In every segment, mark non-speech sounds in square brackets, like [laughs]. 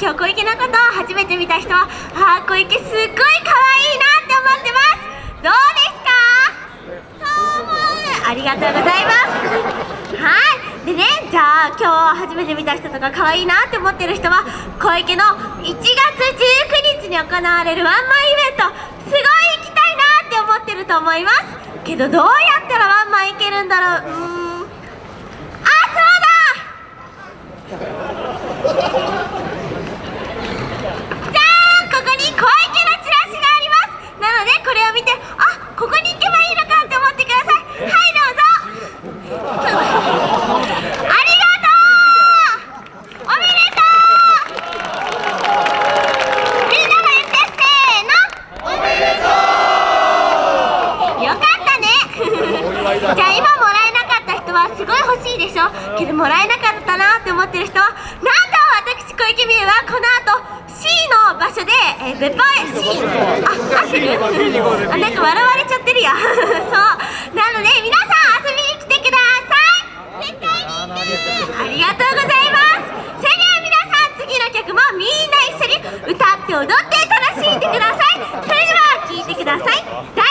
今日小池のことを初めて見た人はあ小池すっごい可愛いなって思ってます。どうですか？そう思う。ありがとうございます。はい。でねじゃあ今日初めて見た人とか可愛いなって思ってる人は小池の1月19日に行われるワンマンイベントすごい行きたいなって思ってると思います。けどどうやったらワンマン行けるんだろう？うん。あそうだじゃあここに小池のチラシがありますなのでこれを見て。あここに行けばいいのかって思ってくださいはいどうぞありがとうおめでとうみんなも言ってせーのおめでとうよかったねじゃあ今もらえなかった人はすごい欲しいでしょけどもらえなかったなって思ってる人はなんと私小池美優はこの後 C の場所で、えー、別班 C あ合ってるあなんか笑われちゃってるよ [laughs] そう。なので皆さん遊びに来てください。絶対に行くありがとうございます。それでは皆さん次の曲もみんな一緒に歌って踊って楽しんでください。それでは聴いてください。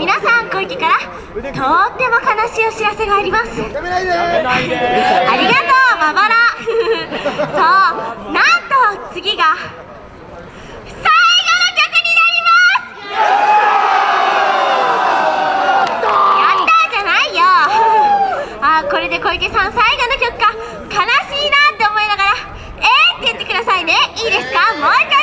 皆さん小池からとっても悲しいお知らせがあります。ありがとうまばらそうなんと次が最後の曲になります。やったじゃないよ。[laughs] あこれで小池さん最後の曲か。悲しいなって思いながらえーって言ってくださいね。いいですか？もう一回。